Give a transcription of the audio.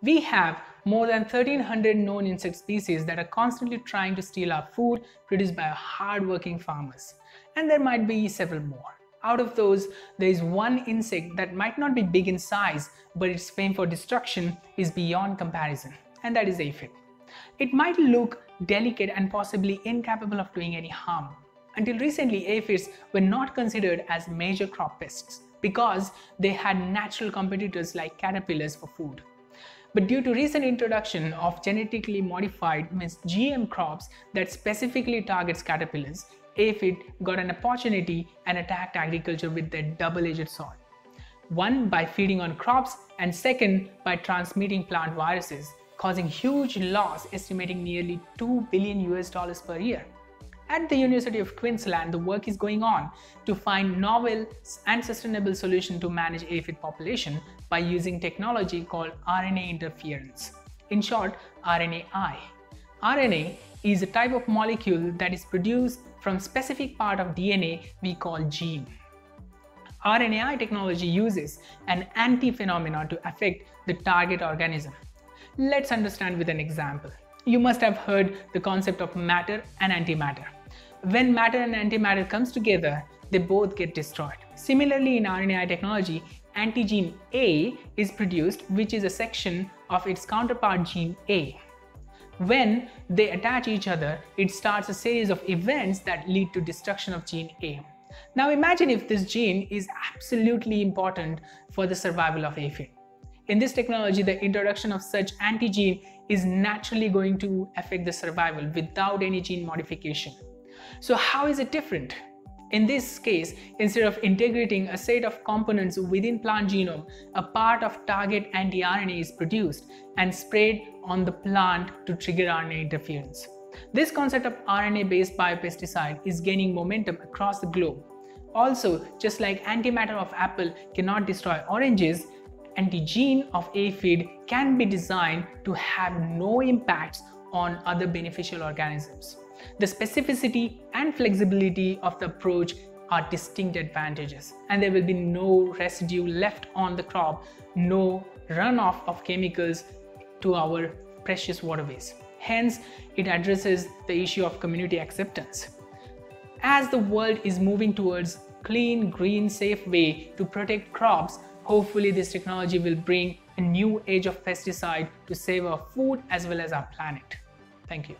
We have more than 1300 known insect species that are constantly trying to steal our food produced by hardworking farmers. And there might be several more. Out of those, there is one insect that might not be big in size, but its fame for destruction is beyond comparison, and that is aphid. It might look delicate and possibly incapable of doing any harm. Until recently, aphids were not considered as major crop pests because they had natural competitors like caterpillars for food. But due to recent introduction of genetically modified means GM crops that specifically targets caterpillars, aphid got an opportunity and attacked agriculture with their double-edged sword. One by feeding on crops and second by transmitting plant viruses, causing huge loss estimating nearly 2 billion US dollars per year. At the University of Queensland, the work is going on to find novel and sustainable solution to manage aphid population by using technology called RNA interference. In short, RNAi. RNA is a type of molecule that is produced from specific part of DNA we call gene. RNAi technology uses an anti-phenomenon to affect the target organism. Let's understand with an example. You must have heard the concept of matter and antimatter. When matter and antimatter comes together, they both get destroyed. Similarly, in RNAi technology, antigen A is produced, which is a section of its counterpart gene A. When they attach each other, it starts a series of events that lead to destruction of gene A. Now imagine if this gene is absolutely important for the survival of aphid. In this technology, the introduction of such antigen is naturally going to affect the survival without any gene modification. So how is it different? In this case, instead of integrating a set of components within plant genome, a part of target anti-RNA is produced and sprayed on the plant to trigger RNA interference. This concept of RNA-based biopesticide is gaining momentum across the globe. Also, just like antimatter of apple cannot destroy oranges, the antigene of aphid can be designed to have no impacts on other beneficial organisms. The specificity and flexibility of the approach are distinct advantages and there will be no residue left on the crop, no runoff of chemicals to our precious waterways. Hence, it addresses the issue of community acceptance. As the world is moving towards clean, green, safe way to protect crops, hopefully this technology will bring a new age of pesticide to save our food as well as our planet. Thank you.